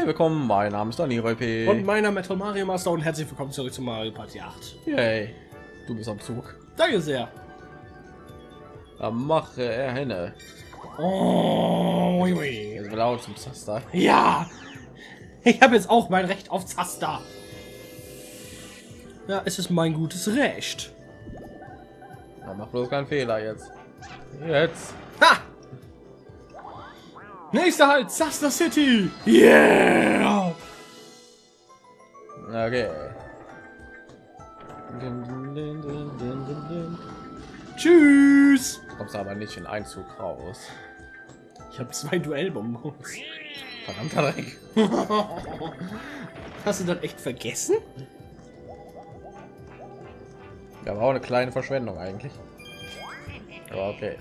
Hi, willkommen, mein Name ist Daniel P. Und meiner Metal Mario Master und herzlich willkommen zurück zu Mario Party 8. Yay, du bist am Zug. Danke sehr. Da mache er Henne. Oh, ui, ui. Jetzt will auch zum Zaster. Ja, ich habe jetzt auch mein Recht auf Zaster. Ja, es ist mein gutes Recht. Da macht bloß keinen Fehler jetzt. Jetzt. Nächster Halt, Zaster City. Yeah! Okay. Dun, dun, dun. Tschüss. Kommst aber nicht in einen Zug raus. Ich habe zwei Duellbonbons. Verdammter Dreck. Hast du das echt vergessen? Ja, war auch eine kleine Verschwendung eigentlich. Aber okay.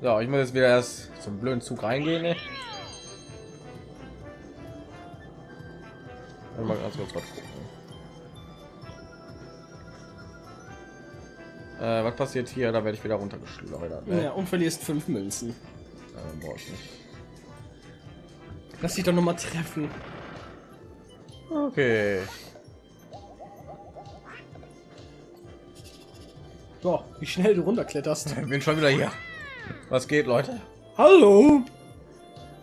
So, ich muss jetzt wieder erst zum blöden Zug reingehen. Ne? Mal ganz kurz was gucken. Äh, was passiert hier? Da werde ich wieder runtergeschleudert. Ne? Ja, und verlierst fünf Münzen. Äh, brauche ich nicht. Lass dich doch noch mal treffen. Okay. So, wie schnell du runterkletterst. Ich bin schon wieder hier. Was geht, Leute? Hallo.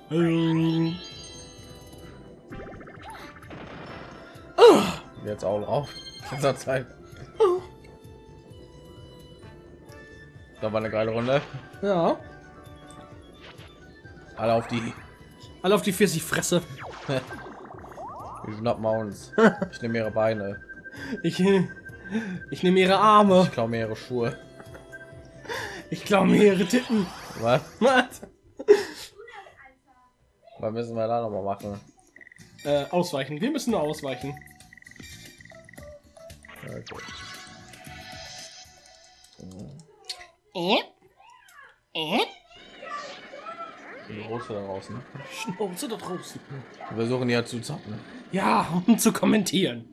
Ähm, Jetzt auch drauf. Dieser Zeit. Da war eine geile Runde. Ja. Alle auf die. Alle auf die Pfirsich-Fresse. Die sind Mounts. Ich nehme ihre Beine. Ich, ich nehme ihre Arme. Ich klaue mir ihre Schuhe. Ich klaue mir ihre Titten. Was? Was? Was müssen wir da noch mal machen? Äh, ausweichen. Wir müssen nur ausweichen. Okay. Die Große da draußen. Schnauze da draußen. Wir versuchen ja zu zocken. Ja, um zu kommentieren.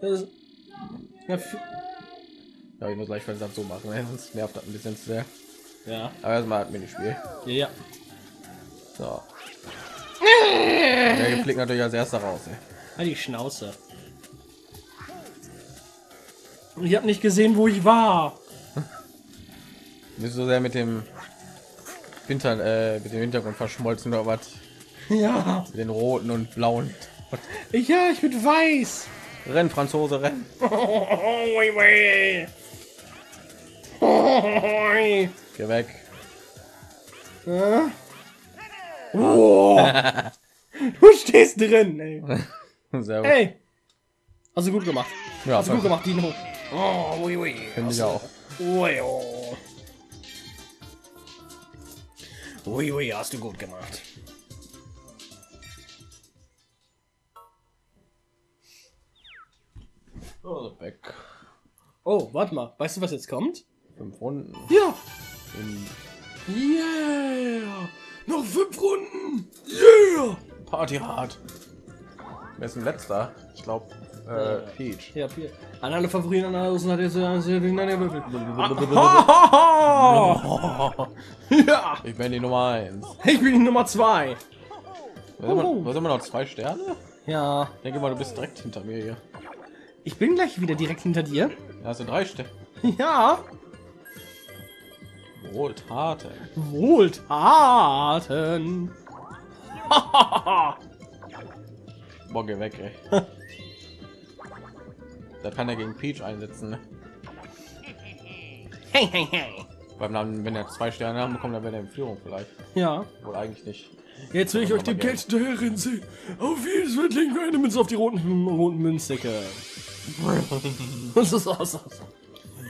Das ist, f- Ja, ich muss gleich verdammt so machen, ne? sonst nervt das ein bisschen zu sehr. ja. Aber erstmal hat Minispiel. Ja. So. Der fliegt natürlich als erster raus. Ey. Halt die Schnauze. Ich habe nicht gesehen, wo ich war. Du so sehr mit dem Winter, äh, mit dem Hintergrund verschmolzen oder was? Ja. Mit den roten und blauen. Ja, ich bin weiß. Renn, Franzose, renn. Geh weg. Ja. Oh. Du stehst drin, ey. Sehr gut. Hey. Hast du gut gemacht. Ja, Hast du gut gemacht, Dino. Oh, ui, ui. Finde ich auch. Ui, oh. Ui, ui, hast du gut gemacht. Oh, weg. Oh, warte mal. Weißt du, was jetzt kommt? Fünf Runden. Ja. In Yeah. Noch fünf Runden. Yeah. Party hard. Wer ist denn letzter? Ich glaube, äh, Peach. Ja, vier. An alle Favoriten, an alle. Ja. Ich bin die Nummer 1. Ich bin die Nummer zwei. Was immer, noch zwei Sterne? Ja. Ich denke mal, du bist direkt hinter mir hier. Ich bin gleich wieder direkt hinter dir. Hast du drei Sterne. Ja. Wohltate. Wohltaten. Boah, geh weg, ey. da kann er gegen Peach einsetzen. Ne? Hey, hey, hey. Beim Namen, wenn er zwei Sterne haben bekommt, dann wäre er in Führung vielleicht. Ja. Wohl eigentlich nicht. Jetzt will ich euch dem Geld hinterher sehen. Auf jedes wird legen wir eine Münze auf die roten, roten Münzdecke. Das ist awesome.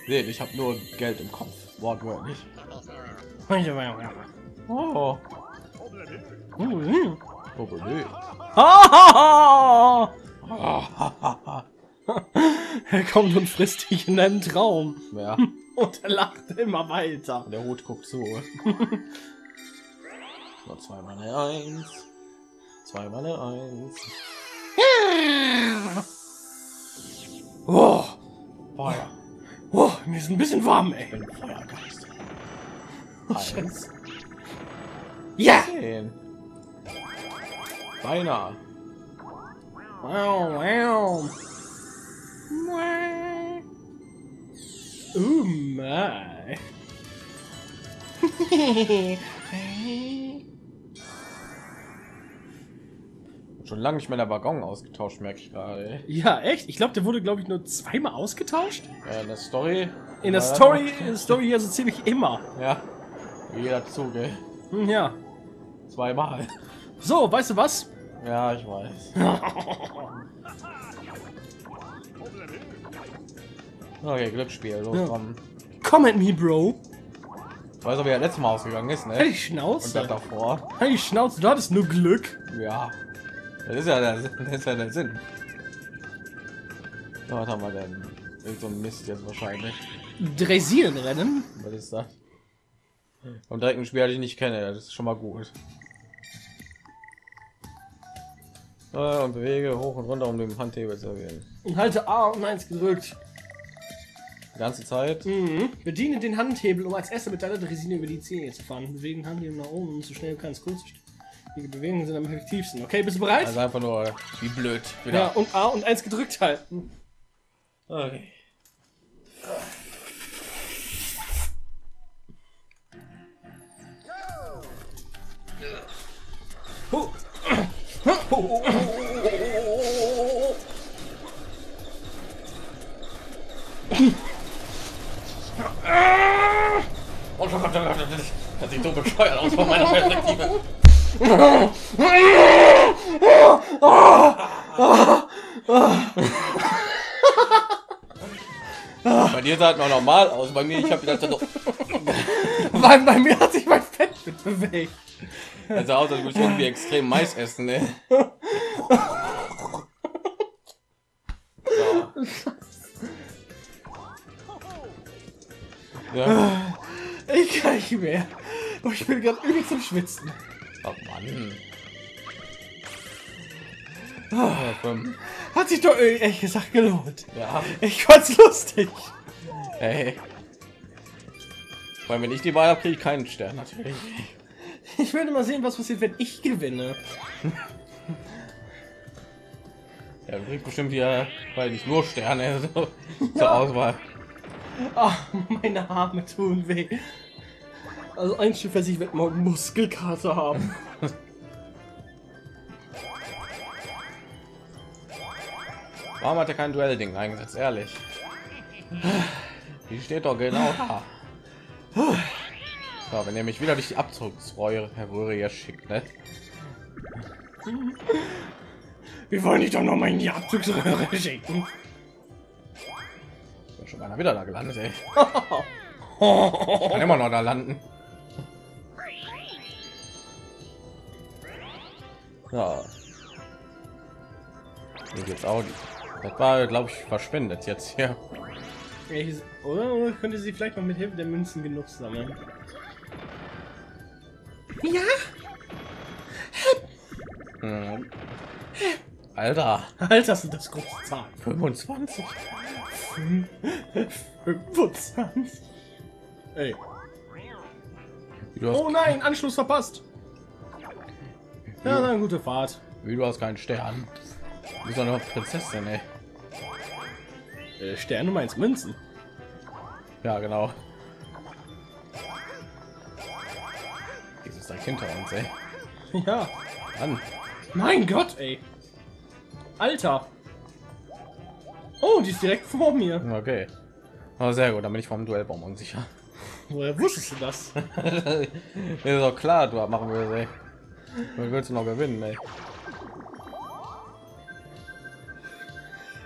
Nee, ich habe nur Geld im Kopf. Wortwörtlich. Oh. Oh! Er kommt und frisst dich in deinem Traum. Ja, Und er lacht immer weiter. der Hut guckt zu. so, zweimal eine Eins. Zweimal eine Eins. Oh, Feuer. oh, mir ist ein bisschen warm, ey. Ich bin Feuergeist. Eins. Ja! Zehn. Beinahe. Wow, wow. Oh my. Schon lange nicht mehr der Waggon ausgetauscht, merke ich gerade. ja, echt? Ich glaube, der wurde, glaube ich, nur zweimal ausgetauscht. Ja, in der Story. In der Story, in der Story also ziemlich immer. Ja. Jeder Zug, ey. Ja. Zweimal. So, weißt du was? Ja, ich weiß. Okay, Glücksspiel, los Ja. komm. Come at me, Bro. Weißt du, wie er letztes Mal ausgegangen ist, Halt ne? die Und das Schnauze. davor. Halt die Schnauze, du hattest nur Glück. Ja. Das ist ja der, Sinn- das ist ja der Sinn. So, was haben wir denn? Irgend so ein Mist jetzt wahrscheinlich. Dressinenrennen. Was ist das? Und direkt ein Spiel, ich nicht kenne, das ist schon mal gut. Äh, Und bewege hoch und runter, um den Handhebel zu erwähnen. Und halte A und 1 gedrückt. Die ganze Zeit. Mhm. Bediene den Handhebel, um als erster mit deiner Dresine über die Zähne zu fahren. Bewege den Handhebel nach oben, so schnell du kannst. Kurze die Bewegungen sind am effektivsten. Okay, bist du bereit? Also einfach nur wie blöd. Wieder. ja, und A und 1 gedrückt halten. Okay. Oh oh oh Gott, das sieht so bescheuert aus von meiner Perspektive. Bei dir sah es noch normal aus, bei mir, ich habe gedacht, Weil bei mir hat sich mein Fett bewegt. Sah aus, als würde ich irgendwie extrem Mais essen, ne? Ja. Ich kann nicht mehr. Oh, ich bin gerade übel zum Schwitzen. Oh Mann. Fünf. Hat sich doch ehrlich gesagt gelohnt. ja. Ich fand's lustig. Hey. Weil wenn ich die Wahl habe, kriege ich keinen Stern natürlich. Ich würde mal sehen, was passiert, wenn ich gewinne. Ja, du kriegst bestimmt hier, weil nicht nur Sterne so, zur Auswahl. Ah, meine Arme tun weh. Also ein Stück fest, ich werde morgen Muskelkater haben. Warum hat er kein Duell-Ding eingesetzt? Ehrlich. Die steht doch genau da. So, wenn er mich wieder durch die Abzugsröhre Röhre hier schickt, ne? Wir wollen dich doch noch mal in die Abzugsröhre schicken. Ist ja schon einer wieder da gelandet, ey. Kann immer noch da landen. Ja. Hier geht's auch. Das war, glaube ich, verschwendet jetzt hier. Ich- Oder, könnte sie vielleicht noch mit Hilfe der Münzen genug sammeln? Ja? Hm. Alter, Alter, sind das große Zahlen. 25. 25. Ey. Oh nein, Anschluss verpasst. Ja, dann gute Fahrt. wie du hast keinen Stern. Du bist doch eine Prinzessin, ey. Äh, Stern, du meinst Münzen. Ja, genau. Hinter uns, ey. Ja. Mann. Mein Gott, ey. Alter. Oh, die ist direkt vor mir. Okay. Oh, sehr gut, dann bin ich vom Duellbaum unsicher. Woher wusstest du das? ist doch klar, du machen wir ey. Dann willst du noch gewinnen, ey.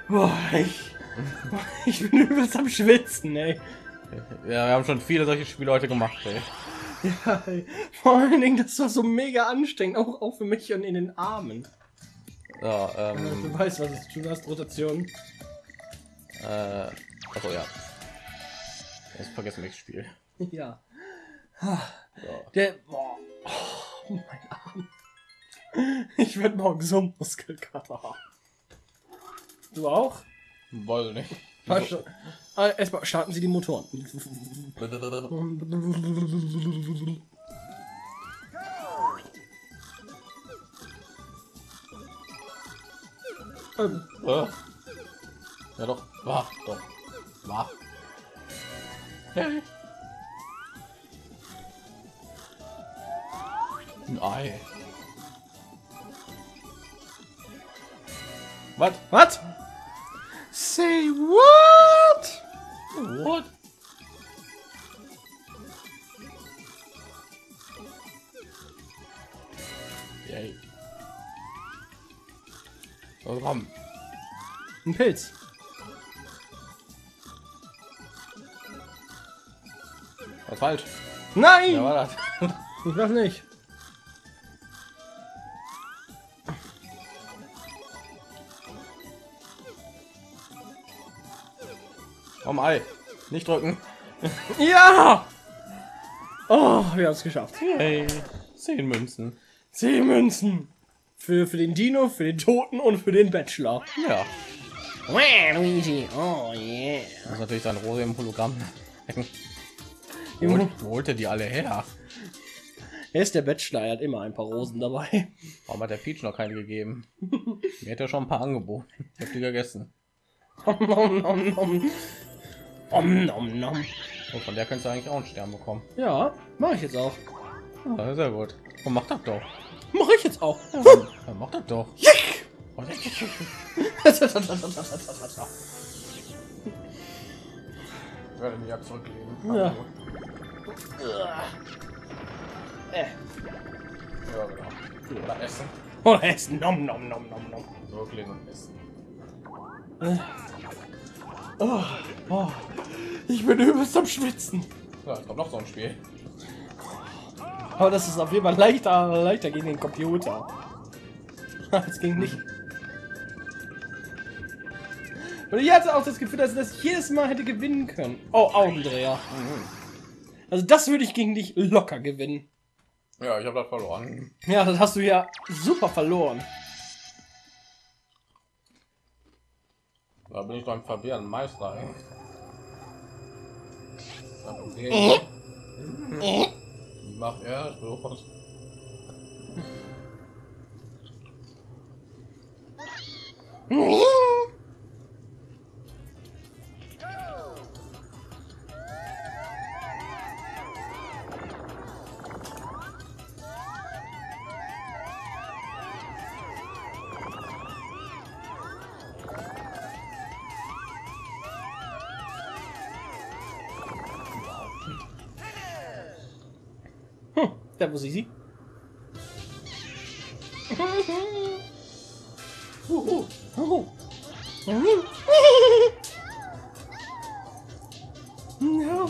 Boah, ich, ich bin übelst am Schwitzen, ey. Ja, wir haben schon viele solche Spiele heute gemacht, ey. Ja. Vor allen Dingen, das war so mega anstrengend, auch, auch für mich und in den Armen. So, Du ähm, weißt, was du tun hast, Rotation. äh, achso, ja. Jetzt vergessen wir das Spiel. Ja. So. Der. Boah. Oh, mein Arm. Ich werde morgen so einen Muskelkater haben. Du auch? Woll nicht. Mal sta- Ah, Erstmal starten Sie die Motoren. Ähm, Äh. Ja doch, war doch. War. Hey. Ein Ei. Was? Was? Say what? What? Yay. So, komm. Ein Pilz. Was falsch? Nein! Ja, war das. Ich weiß nicht. Ei. Nicht drücken. Ja! Oh, wir haben es geschafft. Hey. Zehn Münzen. Zehn Münzen. Für, für den Dino, für den Toten und für den Bachelor. Ja. Luigi, oh yeah. Das ist natürlich sein Rose im Hologramm. Holt- wo holt er die alle her? Er ist der Bachelor, er hat immer ein paar Rosen dabei. Warum hat der Peach noch keine gegeben? Mir hätte er schon ein paar angeboten. Ich hab die gegessen. Om nom nom nom. Om nom nom. Und Oh, von der könntest du eigentlich auch einen Stern bekommen. Ja, mache ich jetzt auch. Ja, sehr gut. Und mach das doch. Mache ich jetzt auch. Ja, mach das doch. Oh, Ich werde mich ja zurücklegen. Ja. äh. Ja, genau. Oder essen. Oh, essen. Nom nom nom nom nom. Zurücklegen und essen. Oh, oh. Ich bin übelst am Schwitzen. Ja, es kommt noch so ein Spiel. Aber das ist auf jeden Fall leichter, leichter gegen den Computer. Als gegen mich. Und ich hatte auch das Gefühl, dass, dass ich jedes Mal hätte gewinnen können. Oh, Augendreher. Also das würde ich gegen dich locker gewinnen. Ja, ich habe das verloren. Ja, das hast du ja super verloren. Da bin ich ein verwirrenden Meister. Ey. Wie macht er das Uh, uh, uh. No.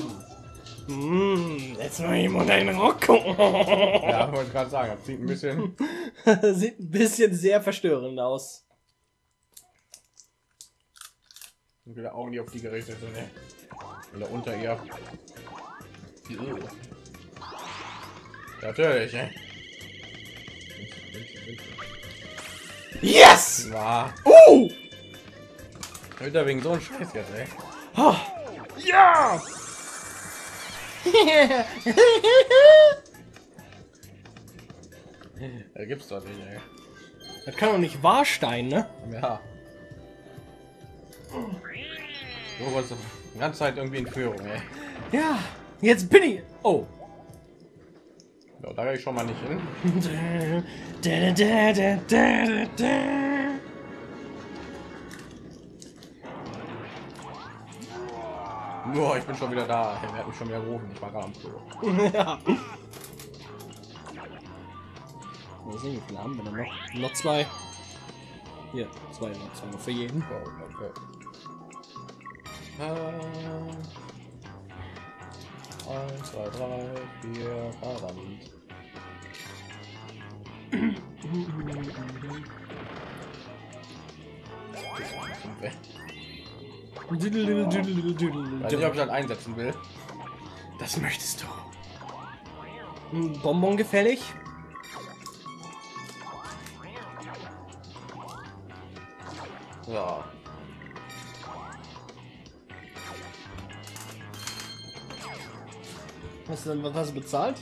Mm, jetzt mal jemand einen Rock. Ja, wollte gerade sagen, das sieht ein bisschen. Sieht ein bisschen sehr verstörend aus. wieder Augen, die auf die gerichtet sind. ey. Oder unter ihr. Ew. Natürlich, ey. Yes! Ja, Uh! wieder wegen so ein Scheiß jetzt, ey. Ah, Ja! Da gibt's doch nicht, ey. das kann doch nicht wahr sein, ne? Ja. So was die ganze Zeit irgendwie in Führung, ey. Ja, jetzt bin ich. Oh. Da gehe ich schon mal nicht hin. Nur, ich bin schon wieder da. Er hat mich schon wieder gerufen. Ich war gerade am Klo. ja. Wo sind wie viele haben wir denn noch? Noch zwei. Hier, zwei noch, zwei noch für jeden. Oh, okay. Äh, Eins, zwei, drei, vier, verdammt. Weiß nicht, ob ich halt einsetzen will. Das möchtest du. Ein Bonbon gefällig? Ja. Hast du denn was hast du bezahlt?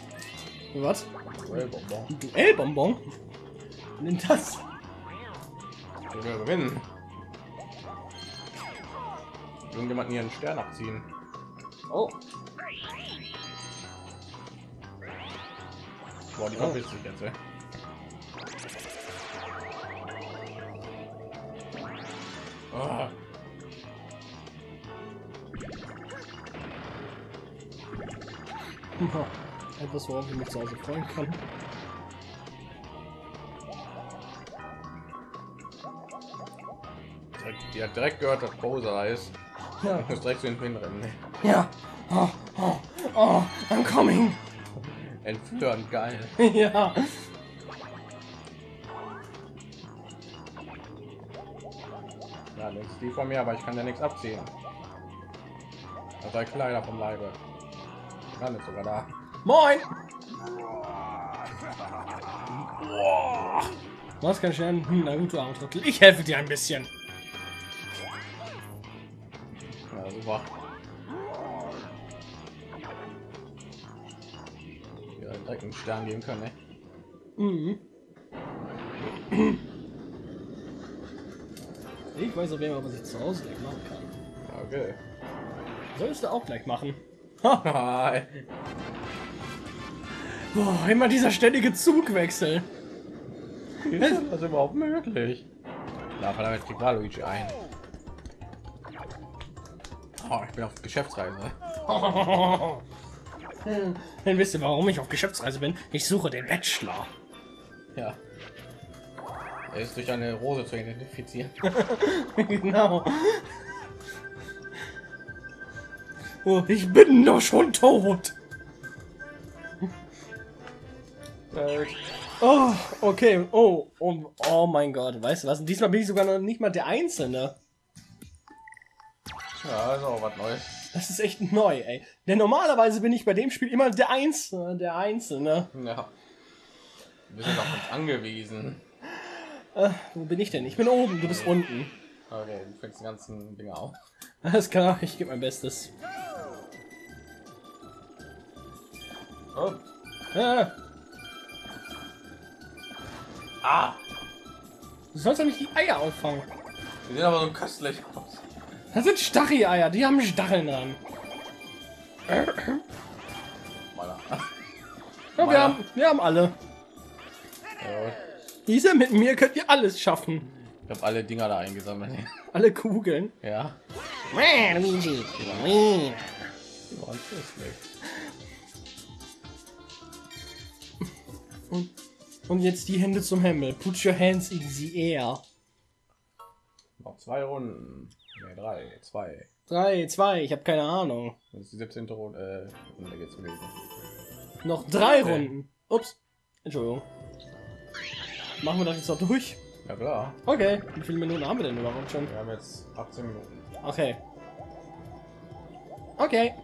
Für was? Duellbonbon. Duellbonbon? Nimm das. Ich will gewinnen. irgendjemanden ihren Stern abziehen. Oh. Boah, die Oh. verpisst sich jetzt, ey. Ja, Etwas, worauf ich mich zu Hause freuen kann. Die hat direkt gehört, dass Bowser ist. Ja. Ich muss direkt zu den hinrennen. ne? Ja. Oh, oh, oh, I'm coming. Entführen, geil. ja. Ja, das ist die von mir, aber ich kann ja nichts abziehen. Das sei Kleider vom Leibe. Kann ist sogar da. Moin. Was kann ich denn? Hm, na gut, du armer Trottel. Ich helfe dir ein bisschen. Ja, super. Ja, direkt einen Stern geben können, ne? Mhm. Ich weiß auf jeden Fall, was ich zu Hause gleich machen kann. Okay. Solltest du auch gleich machen. Boah, immer dieser ständige Zugwechsel. Ist das überhaupt möglich? Na, verdammt, jetzt kriegt Waluigi ein. Oh, ich bin auf Geschäftsreise. Dann wisst ihr, warum ich auf Geschäftsreise bin. Ich suche den Bachelor. Ja. Er ist durch eine Rose zu identifizieren. genau. Oh, ich bin doch schon tot. Oh, okay. Oh, oh, oh mein Gott. Weißt du was? Diesmal bin ich sogar noch nicht mal der Einzelne. Ja, ist auch was Neues. Das ist echt neu, ey. Denn normalerweise bin ich bei dem Spiel immer der Einzelne, der Einzelne. Ja. Wir sind auf uns angewiesen. Äh, wo bin ich denn? Ich bin oben, du bist unten. Okay, du fängst die ganzen Dinge auf. Alles klar, ich gebe mein Bestes. Oh. Äh, Ah! du sollst doch nicht die Eier auffangen. Die sehen aber so köstlich aus. Das sind Stachy-Eier, die haben Stacheln dran. Ja, wir, haben, wir haben alle. Ja, Diese mit mir könnt ihr alles schaffen. ich habe alle Dinger da eingesammelt. Alle Kugeln. Ja. Luigi. Und, und jetzt die Hände zum Himmel. Put your hands in the air. Noch zwei Runden. Ne, drei, zwei. Drei, zwei, ich habe keine Ahnung. Das ist die 17. Runde. Äh, Runde geht's gewesen. Noch drei Okay. Runden. Ups. Entschuldigung. Machen wir das jetzt noch durch? Ja klar. Okay. Wie viele Minuten haben wir denn überhaupt schon? Wir haben jetzt 18 Minuten. Okay. Okay.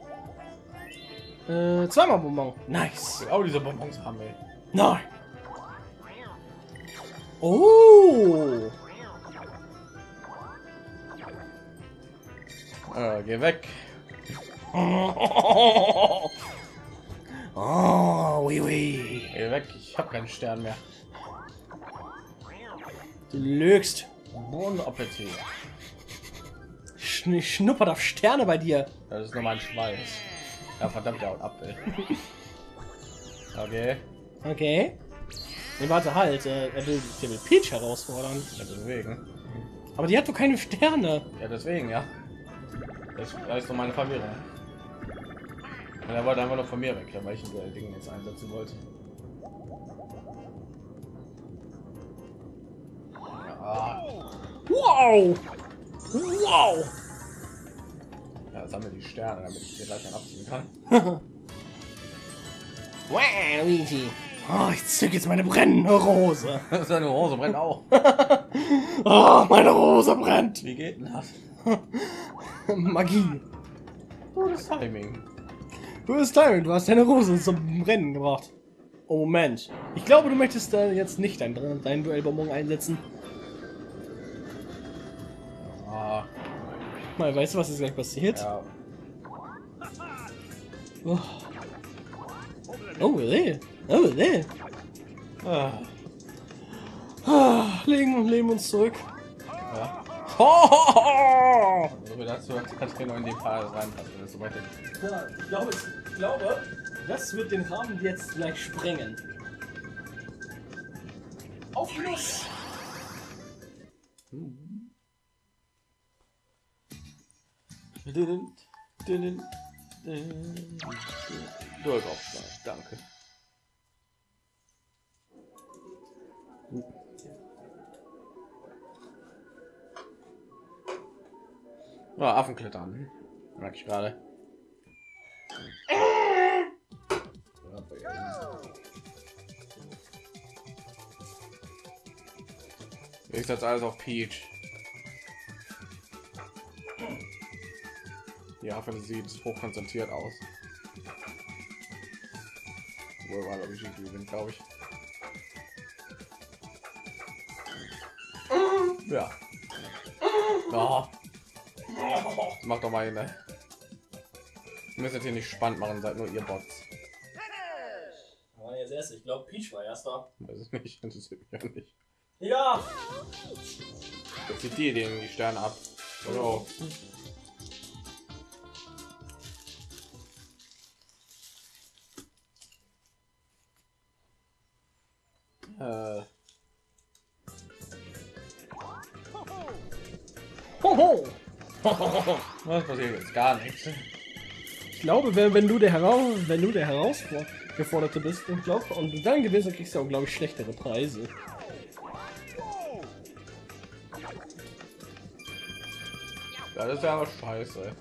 Äh, zweimal Bonbon. Nice. Oh, diese Bonbons haben wir. Nein. Oh. Äh, geh weg. Oh, oui, oui. Geh weg. Ich habe keinen Stern mehr. Du lügst. Bon Appetit. Schn schnuppert auf Sterne bei dir. Das ist nur mein Schweiß. Ja, verdammt, der haut ab, ey. Okay. Okay. Nee, warte, halt. Äh, er will, der will Peach herausfordern. Ja, deswegen. Aber die hat doch keine Sterne. Ja, deswegen, ja. Das, das ist so meine Verwirrung. Und er wollte einfach nur von mir weg, weil ich ein Ding jetzt einsetzen wollte. Ja, Wow. Wow. ja, sammle die Sterne, damit ich dir gleich abziehen kann. Wow, Luigi. Oh, ich zück jetzt meine brennende Rose. Seine Hose brennt auch. Oh, meine Rose brennt. Wie geht denn das? Magie. Gutes Timing. Du bist Timing, du hast deine Rose zum Brennen gebracht. Oh, Moment. Ich glaube, du möchtest äh, jetzt nicht dein, dein Duellbonbon einsetzen. Ah, Mal, weißt du, was jetzt gleich passiert? ja. Oh. Oh, really? Oh, really? Ah, Ah, legen und lehnen uns zurück. Oh! So wie dazu kannst du noch in die Paar reinpassen, wenn es so weiter Ja, ich glaube, ich glaube, das wird den Rahmen jetzt gleich sprengen. Auf los! Durchaufschlag, danke. Oh, Affenklettern. Merke ich gerade. Ich setze alles auf Peach. Die Affe sieht hochkonzentriert aus. Wohl war glaube ich gewinnt, glaube ich. Ja. Oh. Mach doch mal eine. Ihr müsst jetzt hier nicht spannend machen, seid nur ihr Bots. Jetzt erst, ich glaube, Peach war erster. Weiß ich nicht, interessiert mich ja nicht. Ja! Jetzt zieht die den die Sterne ab. Oh. Äh, Hoho! was passiert jetzt? Gar nichts. Ich glaube, wenn, wenn du der heraus, wenn du der herausgeforderte bist, und glaub, und du dann gewinnst, dann kriegst du auch, glaube ich, schlechtere Preise. Ja, das ist ja aber scheiße.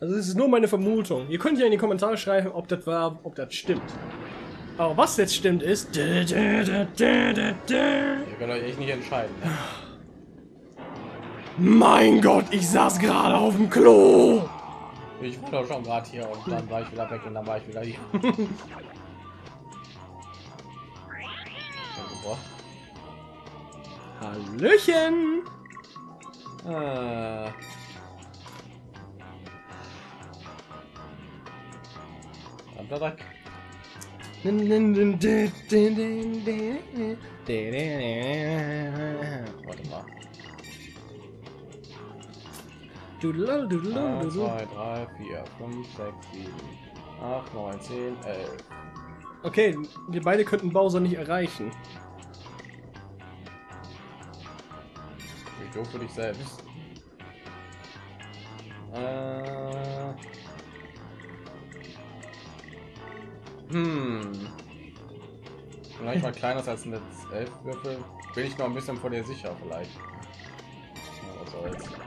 Also es ist nur meine Vermutung. Ihr könnt ja in die Kommentare schreiben, ob das war, ob das stimmt. Aber was jetzt stimmt ist. Ihr könnt euch echt nicht entscheiden. Ne? Mein Gott, ich saß gerade auf dem Klo. Ich war doch schon gerade hier und dann war ich wieder weg und dann war ich wieder hier. Hallöchen. Weg. Warte mal. Doodle, 1, doodle. 2, 3, 4, 5, 6, 7, 8, 9, 10, 11. Okay, wir beide könnten Bowser nicht erreichen. Wie doof für dich selbst. Äh. Hm. Vielleicht mal kleiner als ein 11 Würfel. Bin ich noch ein bisschen vor dir sicher, vielleicht. Was soll's.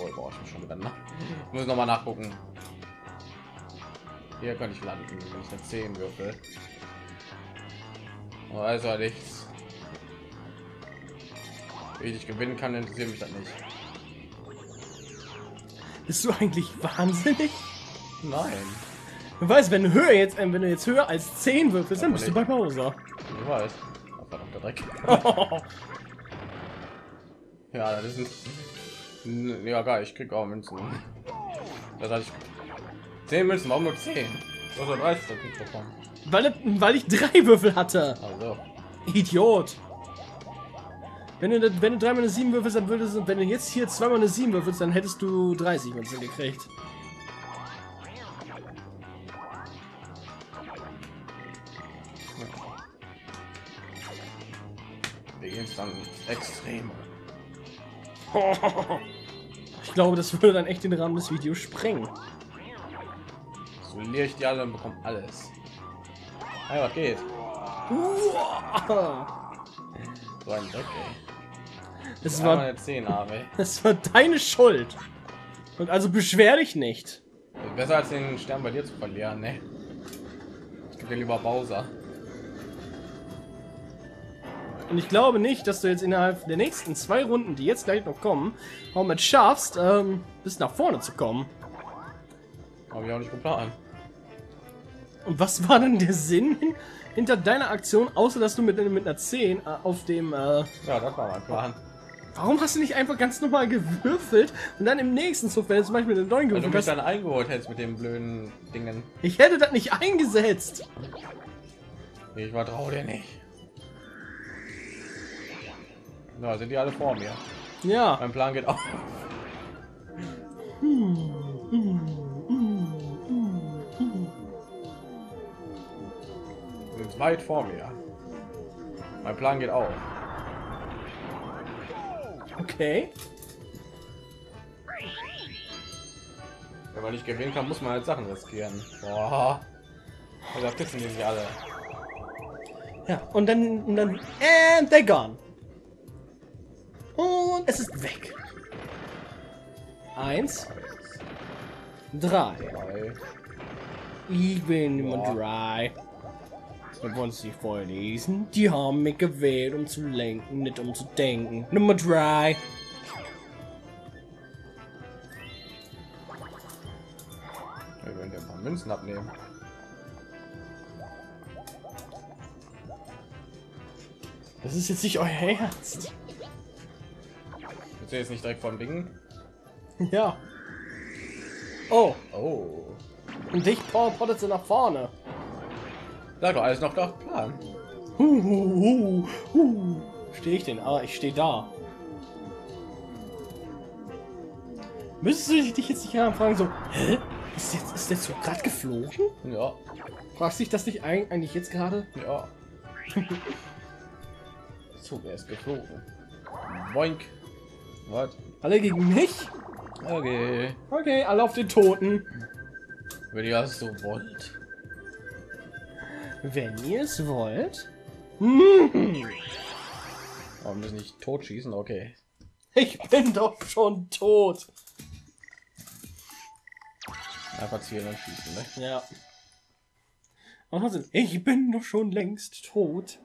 Obwohl, brauche ich schon wieder nach. Ich muss noch mal nachgucken. Hier könnte ich landen, wenn ich eine 10 würfel. Aber also nichts. Wie ich gewinnen kann, interessiert mich das nicht. Bist du eigentlich wahnsinnig? Nein, Du weißt, wenn du höher jetzt, äh, wenn du jetzt höher als 10 würfelst, dann bist du bei Bowser. ich weiß. Oh. Ja, das ist Ja, geil, ich krieg auch Münzen. Das heißt, ich... 10 Münzen, warum nur 10? Du hast ja 30 dazu bekommen. weil, weil ich drei Würfel hatte. Also, Idiot. Wenn du, wenn du dreimal eine 7 würfelst, dann würdest du, wenn du jetzt hier zweimal eine 7 würfelst, dann hättest du 30 Münzen gekriegt. wir gehen dann extrem. Ich glaube, das würde dann echt den Rahmen des Videos sprengen. Isoliere ich die alle und bekomme alles. Hey, was geht? So ein Dreck, ey. Das war war, eine 10 habe, ey. es war deine Schuld. Und also beschwer dich nicht. Besser als den Stern bei dir zu verlieren, ne? Ich gebe dir lieber Bowser. Und ich glaube nicht, dass du jetzt innerhalb der nächsten zwei Runden, die jetzt gleich noch kommen, auch mit schaffst, ähm, bis nach vorne zu kommen. Habe ich auch nicht geplant. Und was war denn der Sinn hin- hinter deiner Aktion, außer dass du mit, mit einer 10 äh, auf dem... Äh, Ja, das war mein Plan. warum hast du nicht einfach ganz normal gewürfelt und dann im nächsten Zug, wenn du zum Beispiel den neuen Weil du gewürfelt mich hast, dann eingeholt hättest mit den blöden Dingen. ich hätte das nicht eingesetzt. Ich vertraue dir nicht. Na, sind die alle vor mir. Ja. Mein Plan geht auf. Sind weit vor mir. Mein Plan geht auf. Okay. Wenn man nicht gewinnen kann, muss man halt Sachen riskieren. Boah. Da pissen die sich alle. Ja, und dann, und dann, and they're gone. Und es ist weg. Eins, drei. Ich bin Nummer Ja. drei. Wir wollen nicht vorlesen. Die haben mich gewählt, um zu lenken, nicht um zu denken. Nummer drei. Wir werden dir ein paar Münzen abnehmen. Das ist jetzt nicht euer Ernst. Willst du jetzt nicht direkt vom Ding? Ja. Oh, Oh. und dich pottet nach vorne. Da doch alles noch nach Plan. Hu, hu, hu, hu. Stehe ich denn? Ah, ich stehe da. Müsstest du dich jetzt nicht fragen, so, hä? Ist, jetzt, ist der Zug gerade geflogen? Ja. Fragst dich das nicht eig- eigentlich jetzt gerade? Ja. so, wer ist geflogen? Boink. Was? Alle gegen mich? Okay. Okay, alle auf den Toten. Wenn ihr das so wollt. Wenn ihr es wollt. Mhm. Warum das nicht tot schießen? Okay. Ich bin doch schon tot. Einfach zielen und schießen, ne? Ja. Und ich bin doch schon längst tot.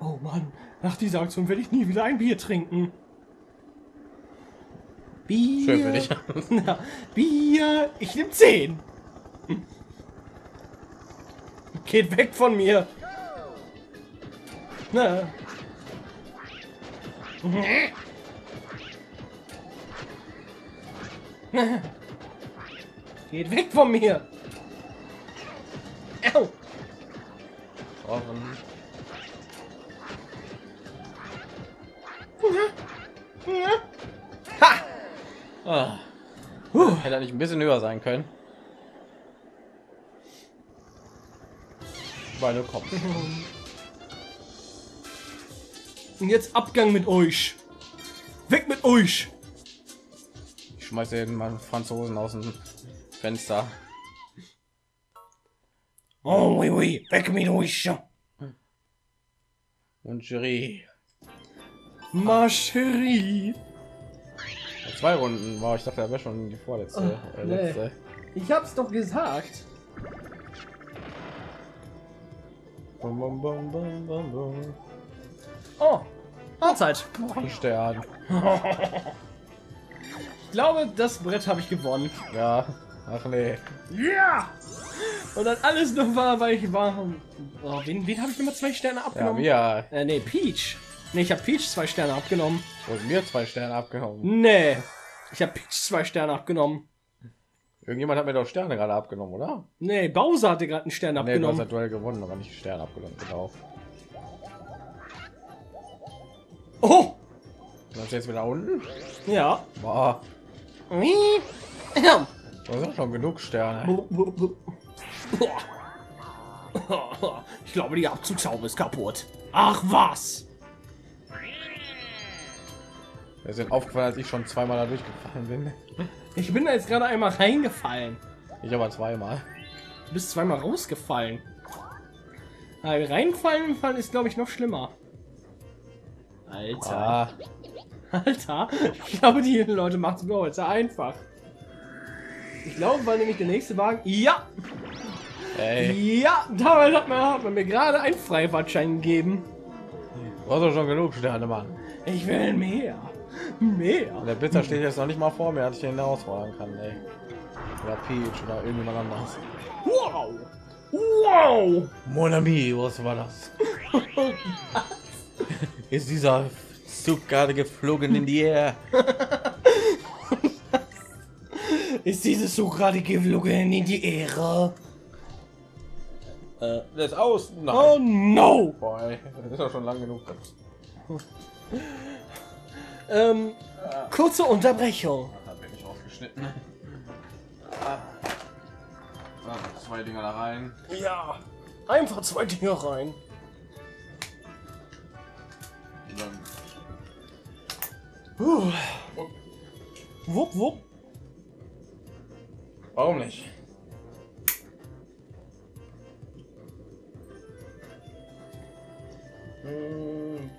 Oh Mann, nach dieser Aktion werde ich nie wieder ein Bier trinken. Bier. Schön für dich. Ja, Bier. Ich nehme 10. Geht weg von mir. Na. Geht weg von mir. Au. Brauchen. Ha. Ah. Hätte er nicht ein bisschen höher sein können. Bei nur Kopf. Und jetzt Abgang mit euch. Weg mit euch. Ich schmeiße den mal Franzosen aus dem Fenster. Oh, oui, oui. Weg mit euch. Und Jury. Ma chérie. Zwei Runden war ich dachte, er wäre schon die vorletzte. Oh, äh, nee. Ich hab's doch gesagt. Bum, bum, bum, bum, bum, bum. Oh, Mahlzeit. Ein Stern. Ich glaube, das Brett habe ich gewonnen. Ja. Ach nee. Ja! Und dann alles nur war, weil ich war. Oh, wen, wen habe ich immer zwei Sterne Ja, abgenommen? wir. Äh, nee, Peach. Nee, ich habe Peach zwei Sterne abgenommen. Wurden mir zwei Sterne abgenommen. Nee. Ich habe Peach zwei Sterne abgenommen. Irgendjemand hat mir doch Sterne gerade abgenommen, oder? Nee, Bowser hatte gerade einen Stern Nee, du hast abgenommen. das Duell gewonnen, aber nicht Sterne abgenommen. Genau. oh! Dann jetzt wieder unten. Ja. Boah. Du hast schon genug Sterne. Ich glaube, die Abzugshaube ist kaputt. Ach was! Wir sind aufgefallen, als ich schon zweimal da durchgefallen bin. Ich bin da jetzt gerade einmal reingefallen. Ich aber zweimal. Du bist zweimal rausgefallen. Aber reinfallen fallen ist, glaube ich, noch schlimmer. Alter. Ah, Alter. Ich glaube, die Leute machen es mir heute einfach. Ich glaube, weil nämlich der nächste Wagen. Ja! ey. Ja! Damals hat man, hat man mir gerade einen Freifahrtschein gegeben. Du hast doch schon genug Sterne, Mann. Ich will mehr. Mehr. Und der Blitzer steht jetzt noch nicht mal vor mir, dass ich den herausfordern kann, ey. Oder Peach oder irgendjemand anders. Wow! Wow! Mon ami, was war das? Ist dieser Zug gerade geflogen in die Air? Ist dieses so gerade geflogen in die Ehre? Äh, der ist aus. Nein. Oh no! Boy, das ist doch schon lang genug. Ähm, kurze Unterbrechung. Da bin ich aufgeschnitten. Ah. Ah, zwei Dinger da rein. Ja, einfach zwei Dinge rein. Und dann Puh. Wupp, wupp. Warum nicht? Hm,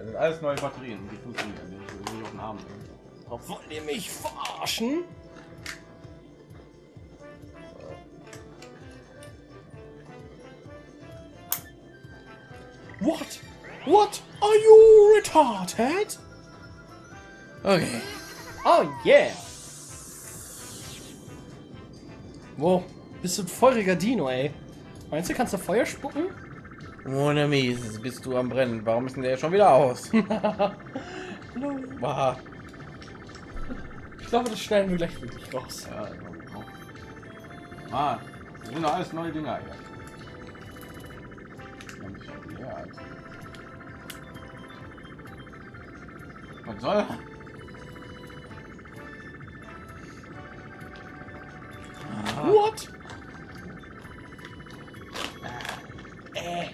Das sind alles neue Batterien, die funktionieren nicht. Die sind auf den Arm. wollt ihr mich verarschen? What? What? Are you retarded? Okay. Oh yeah. Wow, bist du ein feuriger Dino, ey. Meinst du, kannst du Feuer spucken? Ohne Mies, bist du am Brennen. Warum ist denn der schon wieder aus? Ich glaube, das schneiden wir gleich wirklich raus. Ja, genau. Mann, das sind doch alles neue Dinger hier. Ja. Was soll? What? Äh.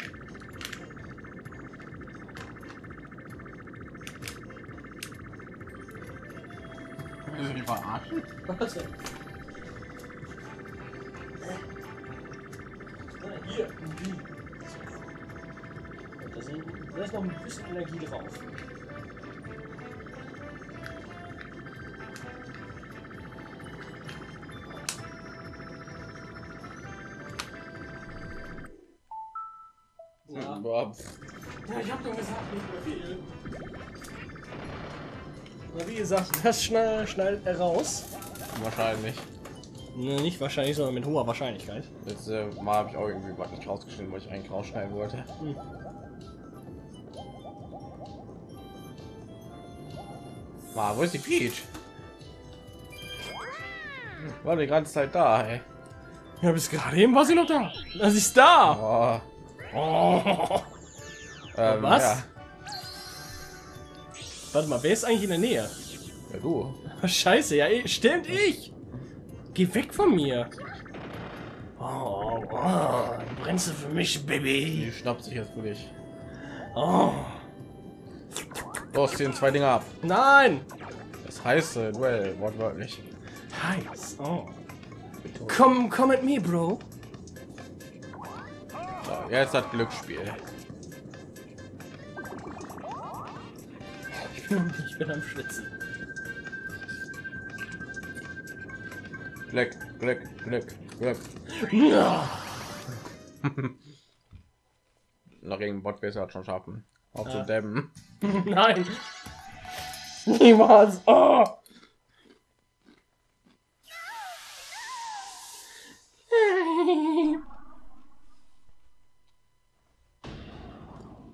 Willst du mich verarschen? Warte. Hier, wie? Da, ist noch ein bisschen Energie drauf. Ja. Ja, ich hab doch gesagt, nicht mehr viel. Na, wie gesagt, das schnell, schneidet er raus. Wahrscheinlich. Ne, nicht wahrscheinlich, sondern mit hoher Wahrscheinlichkeit. Jetzt äh, mal habe ich auch irgendwie was nicht rausgeschnitten, wo ich eigentlich rausschneiden wollte. Hm. Mal, wo ist die Peach? War die ganze Zeit da, ey. Ja, bis gerade eben war sie noch da. Das ist da. Oh, Oh. ähm, Was? Ja. Warte mal, wer ist eigentlich in der Nähe? ja, du. Oh, Scheiße, ja, eh, stimmt ich. Geh weg von mir. Oh, oh, brennst du für mich, Die Baby? schnappt sich jetzt für dich. Oh, Los, ziehen zwei Dinger ab. nein. Das heißt äh, Duell, wortwörtlich. Heiß. Oh. Komm, komm mit mir, Bro. So, jetzt hat Glücksspiel. Ich bin am Schwitzen. Glück, Glück, Glück, Glück. Ja. Noch gegen Bot besser hat schon schaffen. Auch zu Ja. dämmen. Nein. Niemals. Oh.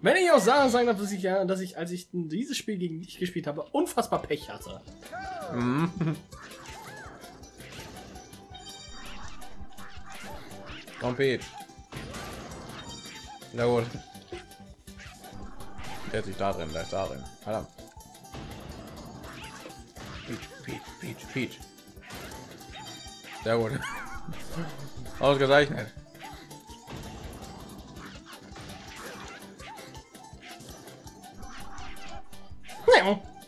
Wenn ich auch sagen, sagen darf, dass ich ja, dass ich, als ich dieses Spiel gegen dich gespielt habe, unfassbar Pech hatte. Mhm. Peach. Na gut. Der hat sich da drin, der ist da drin. Verdammt. Peach, Peach, Peach, Peach. Sehr gut. Ausgezeichnet.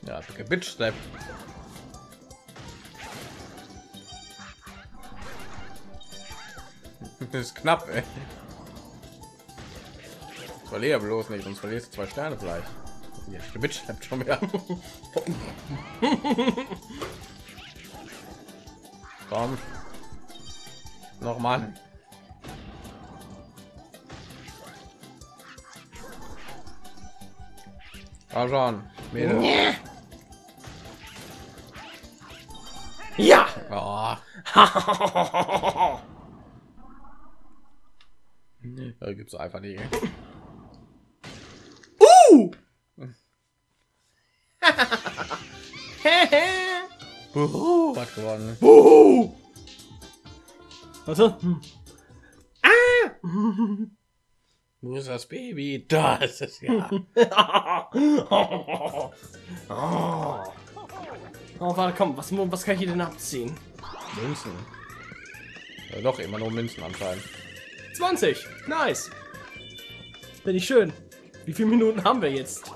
Ja, Bitch Step. Das ist knapp, ey. Verlier bloß nicht, sonst verlierst du zwei Sterne vielleicht. Ja, Bitch habt schon wieder. Komm. Nochmal. Komm schon. Mädel. Ja! Oh. Da gibt's einfach nicht. uh! Buhu, hat gewonnen. Buhu! Warte. Hm. Ah! Wo ist das Baby? Da ist es ja. oh. oh, warte, komm, was, was kann ich hier denn abziehen? Münzen. Ja, doch, immer nur Münzen anscheinend. 20. Nice. Bin ich schön. Wie viele Minuten haben wir jetzt?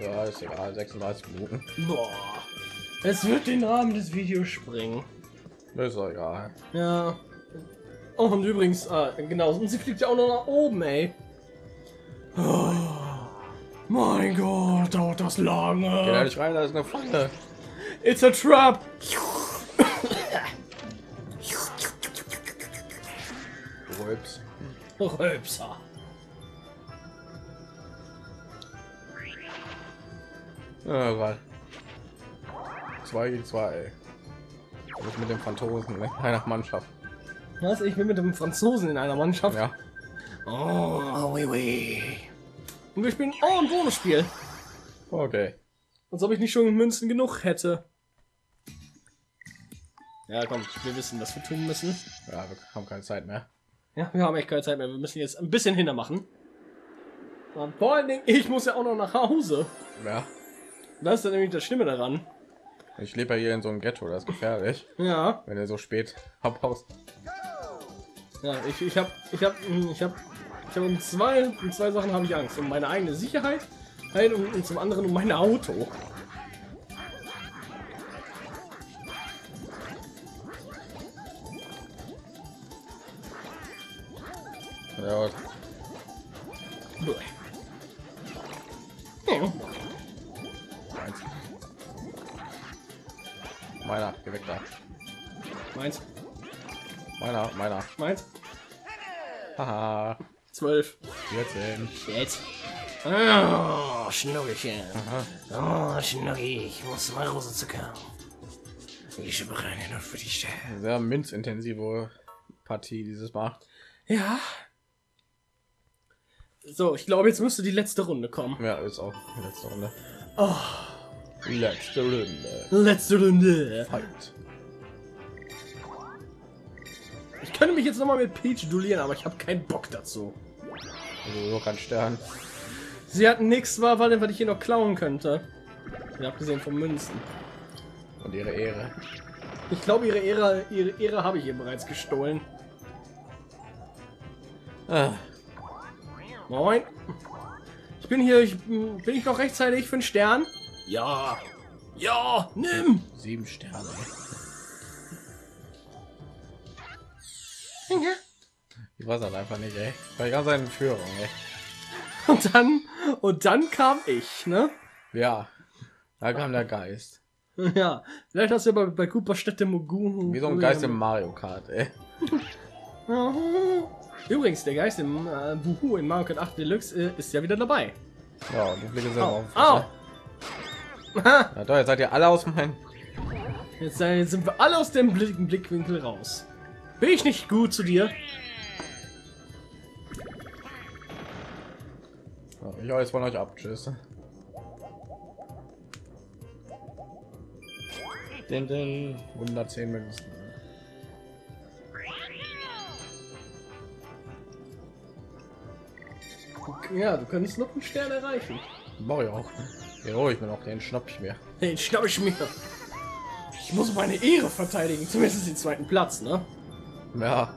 Ja, ist egal. 36 Minuten. Boah. Es wird den Rahmen des Videos springen. Ist doch egal. Ja. Oh, und übrigens, äh, genau, und sie fliegt ja auch noch nach oben, ey. Oh, mein Gott, dauert das Geh da lange. nicht rein, da ist eine Falle. It's a trap. Rülps. Rülpser. Ja, Gott. Zwei gegen zwei. ey. Ich mit dem Franzosen in einer Mannschaft. Was? Ich bin mit dem Franzosen in einer Mannschaft. Ja. Oh, oui, oui. Und wir spielen oh, ein Bonusspiel. Okay. Als ob ich nicht schon Münzen genug hätte. Ja, komm, wir wissen, was wir tun müssen. Ja, wir haben keine Zeit mehr. Ja, wir haben echt keine Zeit mehr. Wir müssen jetzt ein bisschen hinter machen. Und vor allen Dingen, ich muss ja auch noch nach Hause. Ja. Das ist ja nämlich das Schlimme daran. Ich lebe ja hier in so einem Ghetto, das ist gefährlich, Ja, wenn er so spät abhaust. ja, ich, ich habe, ich habe, ich habe, ich habe um zwei, um zwei Sachen habe ich Angst. Um meine eigene Sicherheit, halt, und, und zum anderen um mein Auto. Ja. Meiner, geh weg da. Meins, Meiner, meiner. meins, Haha. zwölf. 14. Jetzt. Oh, Schnuckelchen. Oh, Schnucki, ich muss mal Rosenzucker. Ich habe rein nur für die Stelle. Sehr münzintensive Partie dieses Mal. Ja. So, ich glaube, jetzt müsste die letzte Runde kommen. Ja, ist auch die letzte Runde. Oh, Letzte Runde. letzte Runde. Fight. Ich könnte mich jetzt noch mal mit Peach duellieren, aber ich habe keinen Bock dazu. Also so kein Stern. Sie hat nichts, war, weil was ich hier noch klauen könnte. Ja, abgesehen von Münzen. Und ihre Ehre. Ich glaube, ihre Ehre, ihre Ehre habe ich ihr bereits gestohlen. Ah, Moin. Ich bin hier, ich bin ich noch rechtzeitig für einen Stern? Ja. Ja, nimm. sieben Sterne. Ich weiß das einfach nicht, ey. Bei ganz in Führung, ey. Und dann, und dann kam ich, ne? Ja. Da kam der Geist. Ja, vielleicht hast du bei, bei Cooper Städte Mogu. Wie so ein Geist im Mario Kart, ey. Übrigens, der Geist im äh, Buhu in Mario Kart 8 Deluxe äh, ist ja wieder dabei. Ja, und die Blicke sind Au. auf. Au. Ja, toll, jetzt seid ihr alle aus meinem. Jetzt äh, sind wir alle aus dem Blick Blickwinkel raus. Bin ich nicht gut zu dir? Ja, ich hau jetzt von euch ab. Tschüss. Den, den 110 Münzen. Ja, du könntest noch einen Stern erreichen. Mach ich auch. Den hol ich mir noch, den schnapp ich mir. Den schnapp ich mir. Ich muss meine Ehre verteidigen, zumindest den zweiten Platz, ne? Ja.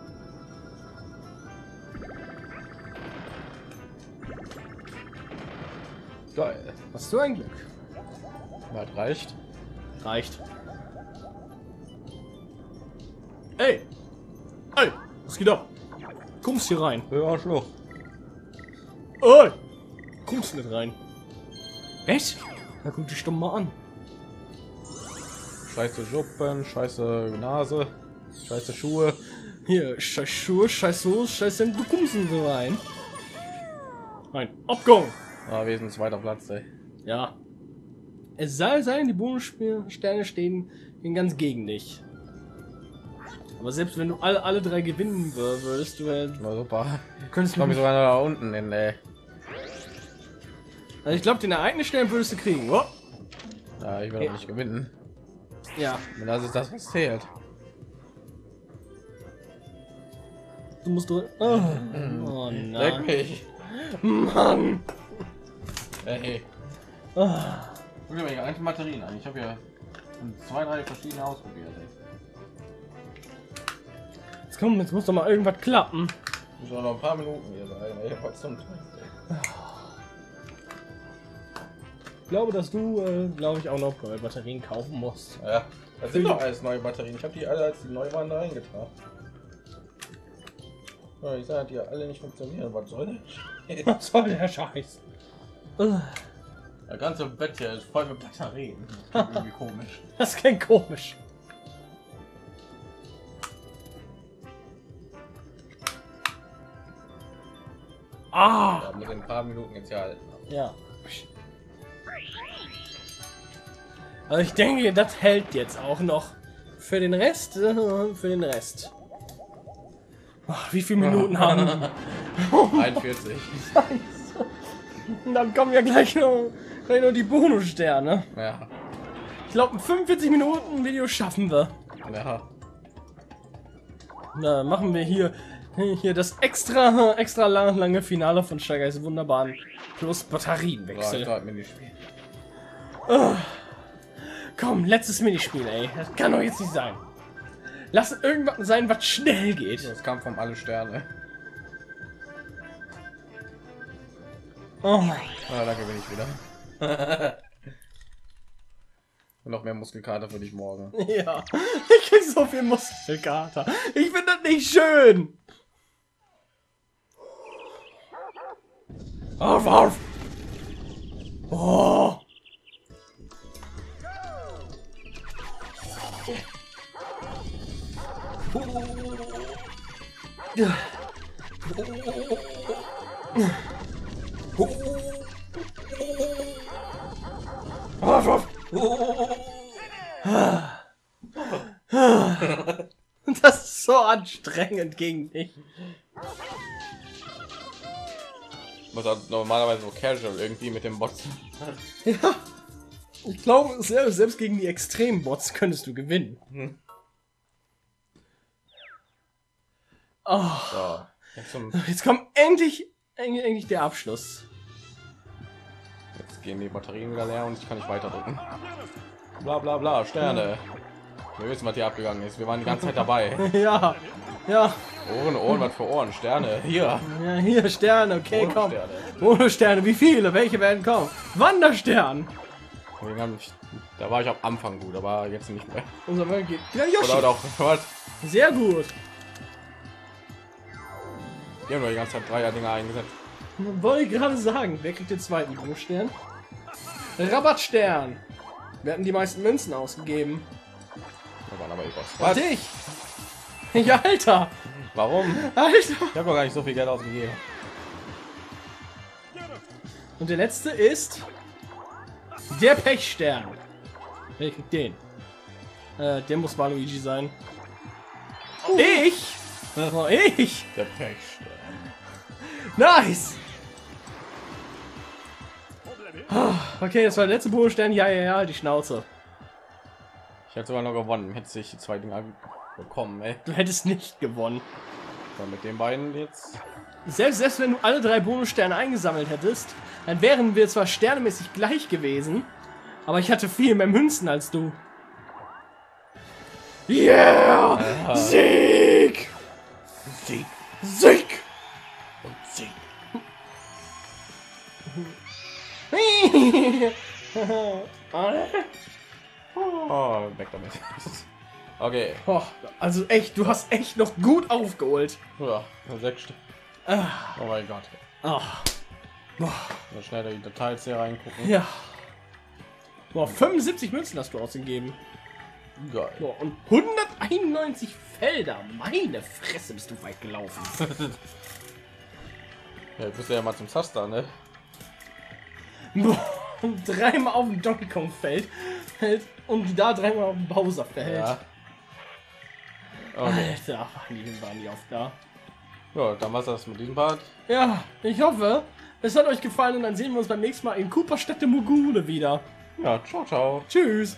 Geil. Hast du ein Glück? Was reicht? Reicht. Ey! Ey! Was geht ab? Kommst hier rein. Ja, Schluch. Ey! Kommst nicht rein. Was? Na guck dich doch mal an. Scheiße Schuppen, scheiße Nase, scheiße Schuhe. Hier, scheiß Schuhe, scheiß Hose, scheiß Hemd, du kommst nicht rein. Nein, Abgang! Ah, wir sind zweiter Platz, ey. Ja. Es soll sein, die Bonussterne stehen gehen ganz gegen dich. Aber selbst wenn du alle, alle drei gewinnen wür- würdest, du, äh, Na super. du könntest Komm mich ich sogar noch da unten hin, ey. Also ich glaube, den Ereignisstern würdest du kriegen. Oh. Ja, ich will Ja. doch nicht gewinnen. Ja. Und das ist das, was zählt. du musst drücken. Oh, oh Leck nein. mich. Mann. Ey. Ah. Guck dir mal die ganzen Batterien an. Ich habe ja zwei, drei verschiedene ausprobiert. Jetzt komm, jetzt muss doch mal irgendwas klappen. Muss auch noch ein paar Minuten hier sein. Ey, was zum Teufel. Ich glaube, dass du, äh, glaube ich, auch noch neue Batterien kaufen musst. Ja, das sind doch alles neue Batterien. Ich habe die alle, als die neu waren, da reingetan. Ja, ich sage, die alle nicht funktionieren. Was soll das? Was soll der Scheiß? Das ganze Bett hier ist voll mit Batterien. Das irgendwie komisch. Das klingt komisch. Ah! Ja, mit den paar Minuten jetzt ja halten. Ja. Also ich denke, das hält jetzt auch noch. Für den Rest, äh, für den Rest. Ach, wie viele Minuten haben wir? 41. Und dann kommen ja gleich noch, gleich noch die Bonussterne. Ja. Ich glaube, 45 Minuten Video schaffen wir. Ja. Na, machen wir hier, hier das extra, extra lang, lange Finale von Steigeist wunderbaren plus ich Batterienwechsel. soll Minispiel. Komm, letztes Minispiel, ey. Das kann doch jetzt nicht sein. Lass es irgendwas sein, was schnell geht. Das kam vom alle Sterne. Oh. Ah, danke, bin ich wieder. Und noch mehr Muskelkater für dich morgen. Ja, ich krieg so viel Muskelkater. Ich finde das nicht schön. Auf, auf. Oh. Das ist so anstrengend gegen dich. Was normalerweise so casual irgendwie mit dem Bot. Ja. Ich glaube, selbst, selbst gegen die Extrembots könntest du gewinnen. Hm. Oh, So. Jetzt, jetzt kommt endlich, endlich, der Abschluss. jetzt gehen die Batterien wieder leer und ich kann nicht weiter drücken. Bla bla bla, Sterne. Wir wissen, was hier abgegangen ist. Wir waren die ganze Zeit dabei. Ja, ja, Ohren, Ohren, was für Ohren? Sterne. Hier. ja, hier Sterne, okay, komm. Sterne. Monosterne, wie viele? Welche werden kommen? Wanderstern. Da war ich am Anfang gut, aber jetzt nicht mehr. Unser Mann geht. Ja, Oder Yoshi. auch, was? Sehr gut. Die haben nur die ganze Zeit Dreier-Dinger eingesetzt. Wollte ich gerade sagen, wer kriegt den zweiten Bonusstern? Rabattstern. Wir hatten die meisten Münzen ausgegeben. Da waren aber was. Dich. Ja, Alter. Warum? Alter. Ich habe doch gar nicht so viel Geld ausgegeben. Und der letzte ist der Pechstern. Wer kriegt den? Äh, der muss Waluigi sein. Ich? Oh, ich? Der Pechstern. Nice. Okay, das war der letzte Bonusstern. Ja, ja, ja, die Schnauze. Ich hätte sogar noch gewonnen, hätte ich die zwei Dinger bekommen, ey. Du hättest nicht gewonnen. So, mit den beiden jetzt. Selbst, selbst wenn du alle drei Bonussterne eingesammelt hättest, dann wären wir zwar sternemäßig gleich gewesen, aber ich hatte viel mehr Münzen als du. Yeah! Ja. Sieg! Sieg Sieg! Oh, weg damit. Okay. oh, also echt, du hast echt noch gut aufgeholt. Ja, sechs Stück. Ah, Oh mein Gott. ah, Mal schnell die Details hier reingucken. ja. Boah, 75 Münzen hast du ausgegeben. Geil. Boah, und 191 Felder. Meine Fresse, bist du weit gelaufen. Ja, du bist ja mal zum Saster, ne? Dreimal auf dem Donkey Kong Feld hält und da dreimal auf dem Bowser Feld. Ja. Okay. Alter, die, waren die oft da. Ja, dann war's das mit diesem Part. Ja, ich hoffe, es hat euch gefallen und dann sehen wir uns beim nächsten Mal in Cooperstädte Mogule wieder. Ja, ciao, ciao. Tschüss.